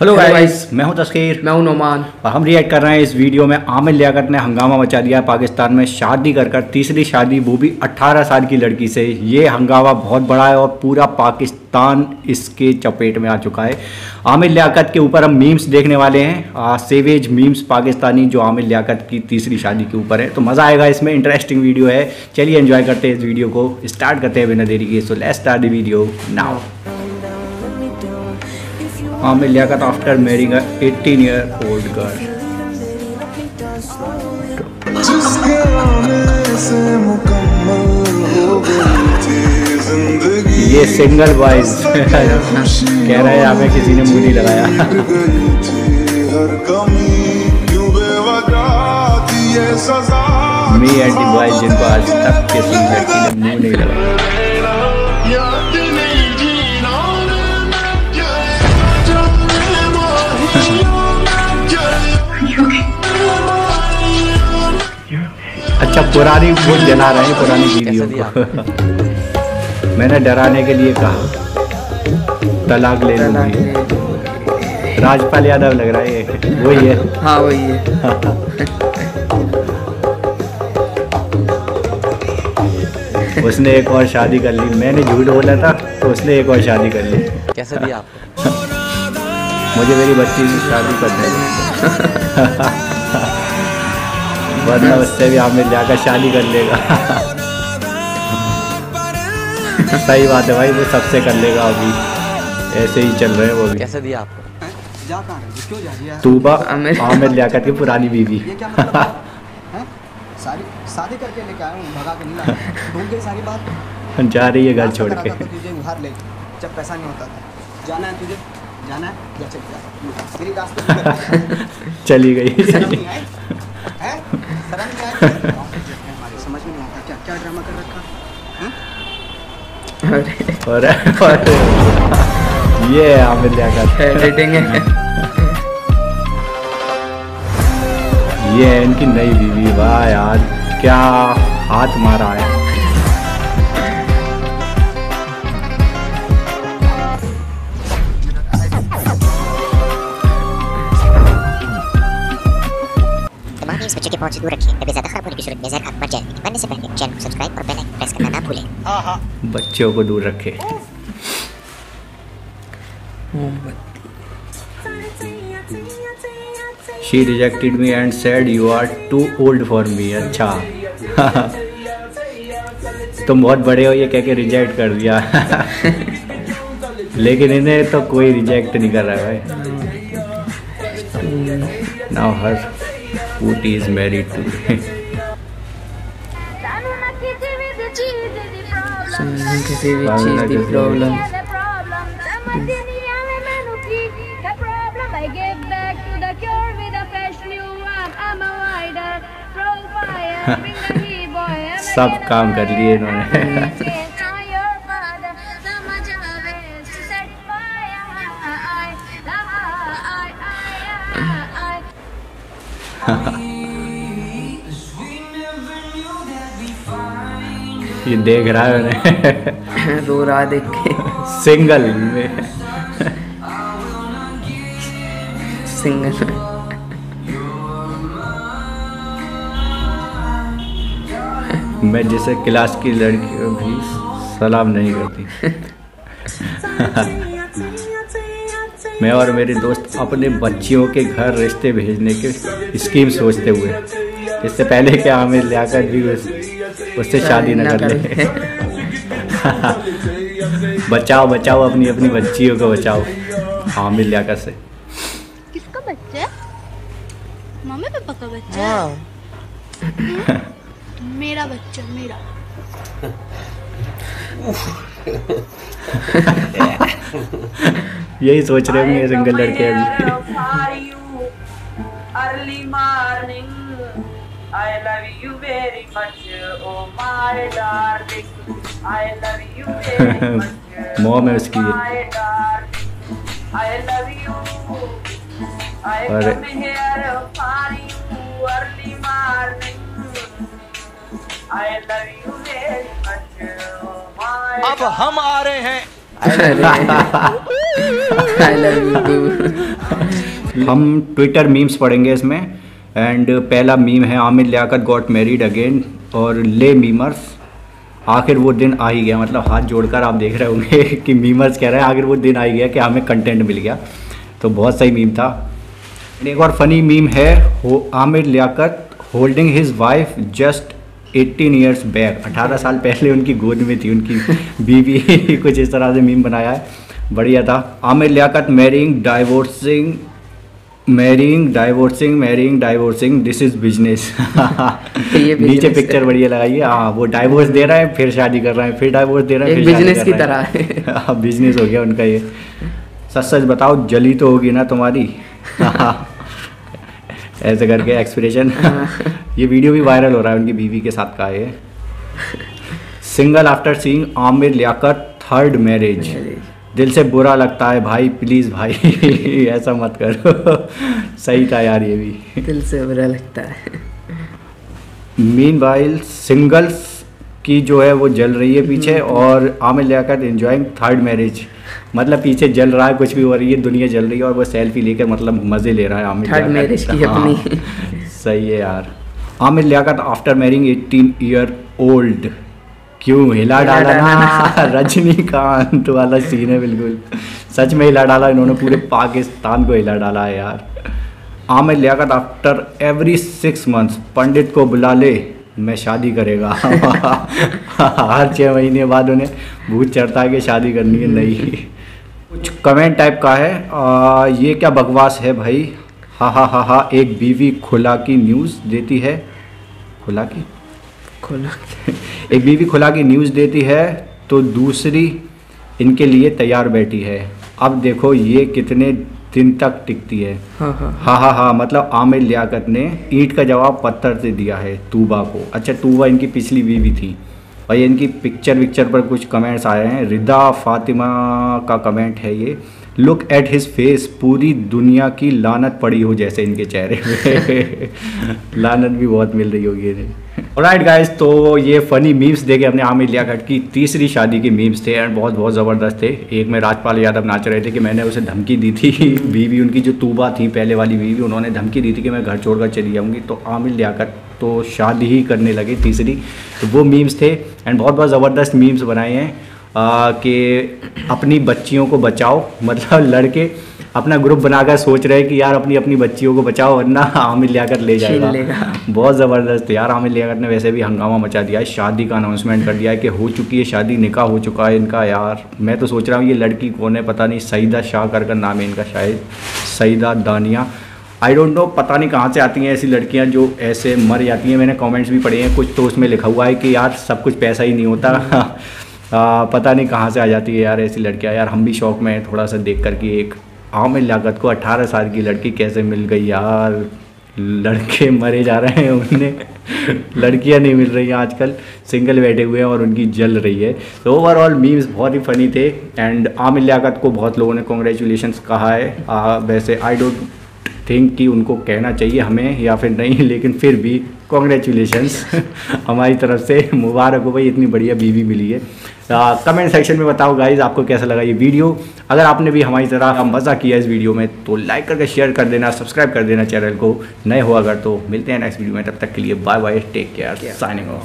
Hello guys मैं हूँ तस्कीर। मैं हूँ नोमान। और हम रिएक्ट कर रहे हैं इस वीडियो में आमिर लियाकत ने हंगामा मचा दिया है पाकिस्तान में शादी कर कर। तीसरी शादी वो भी 18 साल की लड़की से। ये हंगामा बहुत बड़ा है और पूरा पाकिस्तान इसके चपेट में आ चुका है। आमिर लियाकत के ऊपर हम मीम्स देखने वाले हैं। सेवेज मीम्स पाकिस्तानी जो आमिर लियाकत की तीसरी शादी के ऊपर है। तो मज़ा आएगा इसमें इंटरेस्टिंग वीडियो है। चलिए एंजॉय करते हैं इस वीडियो को। स्टार्ट करते हैं बिना देरी के। So let's start the video now Aamir Liaquat after marrying 18 year old girl ये सिंगल बॉयज़ कह रहा है हमें किसी ने मुँह नहीं लगाया। मी एंटी बॉयज़ जिनको आज तक के सुंदर की ने मुँह नहीं लगाया। अच्छा पुरानी वो जला रहे हैं पुरानी वीडियो को। मैंने डराने के लिए कहा तलाक ले लूँगी। राजपाल यादव लग रहा है वही है। हाँ वही है। उसने एक और शादी कर ली। मैंने झूठ बोला था तो उसने एक और शादी कर ली। कैसे दिया आपको? मुझे मेरी बच्ची की शादी करने। वरना उससे भी हमें जाकर शादी कर लेगा। सही बात है भाई वो सबसे कर लेगा अभी। ऐसे ही चल रहे हैं वो भी। कैसे दिया आपको? जा कहाँ रहे हो? क्यों जा रही है तूबा आमिर- आमिर लियाकत की पुरानी बीवी। ये क्या मतलब? सारी शादी करके लेके आया हूँ भगा के नहीं गई सारी बात? जा रही है घर छोड़ के। तुझे उधार ले। जब पैसा नहीं होता था। जाना है तुझे? जाना है? जा चल जा। तेरी रास्ते में कर। चली गई। हैं? हैं? और, और ये है आमिर एडिटिंग है ये है इनकी नई बीवी वाह यार क्या हाथ मारा है के से दूर रखें। अभी ज़्यादा खराब होने की सूरत में जहर आँख मर जाए बनने से पहले चैनल को सब्सक्राइब और बेल आइकन प्रेस करना ना भूलें। बच्चों को दूर रखे। She rejected me and said you are too old for me अच्छा। तुम बहुत बड़े हो ये कह के रिजेक्ट कर दिया। लेकिन इन्हें तो कोई रिजेक्ट नहीं कर रहा है नाउ हर किसी भी चीज़ की प्रॉब्लम सब काम कर लिए इन्होंने। ये देख रहा है उन्हें रो रहा देख के। सिंगल में सिंगल। मैं जिसे क्लास की लड़कियों भी सलाम नहीं करती। मैं और मेरे दोस्त अपने बच्चियों के घर रिश्ते भेजने के स्कीम सोचते हुए। इससे पहले कि आमिर लियाकत भी उस, उससे शादी न कर ले। बचाओ बचाओ अपनी अपनी बच्चियों को बचाओ। आमिर लियाकत से। किसका बच्चा है? मम्मी पापा का बच्चा है? मेरा बच्चा मेरा। यही सोच रहे होंगे जंगल लड़के अभी। मॉम है उसकी। अरे अब हम आ रहे हैं। हम ट्विटर मीम्स पढ़ेंगे इसमें एंड पहला मीम है Aamir Liaquat got married again और ले मीमर्स आखिर वो दिन आ ही गया मतलब हाथ जोड़कर आप देख रहे होंगे कि मीमर्स कह रहे हैं आखिर वो दिन आ ही गया कि हमें कंटेंट मिल गया। तो बहुत सही मीम था। एक और फनी मीम है हो Aamir Liaquat holding his wife just 18 years back 18 साल पहले उनकी गोद में थी उनकी बीवी कुछ इस तरह से मीम बनाया है। बढ़िया था। Aamir Liaquat marrying divorcing marrying divorcing marrying divorcing this is business नीचे पिक्चर बढ़िया लगाइए। हाँ वो डाइवोर्स दे रहा है फिर शादी कर रहा है फिर डाइवोर्स दे रहा है कर की तरह है। हाँ बिज़नेस हो गया उनका ये। सच सच बताओ जली तो होगी ना तुम्हारी? ऐसे करके एक्सप्रेशन ये वीडियो भी वायरल हो रहा है उनकी बीवी के साथ का है single after seeing Aamir Liaquat third marriage दिल से बुरा लगता है भाई प्लीज़ भाई ऐसा मत करो। सही था यार ये भी। दिल से बुरा लगता है। मीन वाइल सिंगल्स की जो है वो जल रही है पीछे और Aamir Liaquat enjoying third marriage मतलब पीछे जल रहा है कुछ भी हो रही है दुनिया जल रही है और वो सेल्फी लेकर मतलब मज़े ले रहा है आमिर Third लियाकत। की हाँ, अपनी। सही है यार। Aamir Liaquat after marrying 18 year old क्यों? हिला डाला ना। रजनीकांत वाला सीन है बिल्कुल। सच में हिला डाला इन्होंने पूरे पाकिस्तान को हिला डाला है यार। Aamir Liaquat after every six months पंडित को बुला ले मैं शादी करेगा। हर छः महीने बाद उन्हें भूत चढ़ता है कि शादी करनी है नहीं। कुछ कमेंट टाइप का है। आ, ये क्या बकवास है भाई? हा हा हा हा एक बीवी खुला की न्यूज़ देती है। खुला की खुला एक बीवी खुला की न्यूज़ देती है तो दूसरी इनके लिए तैयार बैठी है। अब देखो ये कितने दिन तक टिकती है। हाँ हाँ। हाँ हाँ हाँ मतलब आमिर लियाकत ने ईट का जवाब पत्थर से दिया है तूबा को। अच्छा तूबा इनकी पिछली बीवी थी। और ये इनकी पिक्चर विक्चर पर कुछ कमेंट्स आए हैं। रिदा फातिमा का कमेंट है ये। लुक एट हिज फेस पूरी दुनिया की लानत पड़ी हो जैसे इनके चेहरे पे। लानत भी बहुत मिल रही होगी इन्हें। राइट गाइस तो ये फनी मीम्स देखे हमने आमिर लियाकत की। तीसरी शादी के मीम्स थे एंड बहुत बहुत ज़बरदस्त थे। एक में राजपाल यादव नाच रहे थे कि मैंने उसे धमकी दी थी। बीवी उनकी जो तूबा थी पहले वाली बीवी उन्होंने धमकी दी थी कि मैं घर छोड़कर चली जाऊँगी। तो आमिर लियाकत तो शादी ही करने लगे तीसरी। तो वो मीम्स थे एंड बहुत बहुत ज़बरदस्त मीम्स बनाए हैं। कि अपनी बच्चियों को बचाओ। मतलब लड़के अपना ग्रुप बनाकर सोच रहे हैं कि यार अपनी अपनी बच्चियों को बचाओ वरना आमिर लियाकत ले जाएगा। बहुत ज़बरदस्त। यार आमिर लियाकत ने वैसे भी हंगामा मचा दिया है। शादी का अनाउंसमेंट कर दिया है कि हो चुकी है शादी निकाह हो चुका है इनका। यार मैं तो सोच रहा हूँ ये लड़की कौन है? पता नहीं सईदा शाह कर कर नाम है इनका शायद। सईदा दानिया। आई डोंट नो पता नहीं कहाँ से आती हैं ऐसी लड़कियाँ जो ऐसे मर जाती हैं। मैंने कमेंट्स भी पढ़े हैं। कुछ तो उसमें लिखा हुआ है कि यार सब कुछ पैसा ही नहीं होता। आ, पता नहीं कहाँ से आ जाती है यार ऐसी लड़कियाँ। यार हम भी शौक में हैं थोड़ा सा देख कर कि एक आम लियाकत को 18 साल की लड़की कैसे मिल गई यार। लड़के मरे जा रहे हैं उन्हें लड़कियाँ नहीं मिल रही हैं आजकल। सिंगल बैठे हुए हैं और उनकी जल रही है। तो ओवरऑल मीम्स बहुत ही फनी थे। एंड आम लियाकत को बहुत लोगों ने कॉन्ग्रेचुलेशन कहा है। आ, वैसे आई डोंट थिंक कि उनको कहना चाहिए हमें या फिर नहीं लेकिन फिर भी कॉन्ग्रेचुलेशंस हमारी तरफ़ से। मुबारक हो भाई इतनी बढ़िया बीवी मिली है। कमेंट सेक्शन में बताओ गाइज़ आपको कैसा लगा ये वीडियो अगर आपने भी हमारी तरह मज़ा किया इस वीडियो में तो लाइक करके शेयर कर देना सब्सक्राइब कर देना चैनल को। नए हो अगर तो मिलते हैं नेक्स्ट वीडियो में। तब तक के लिए bye bye take care signing off